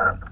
you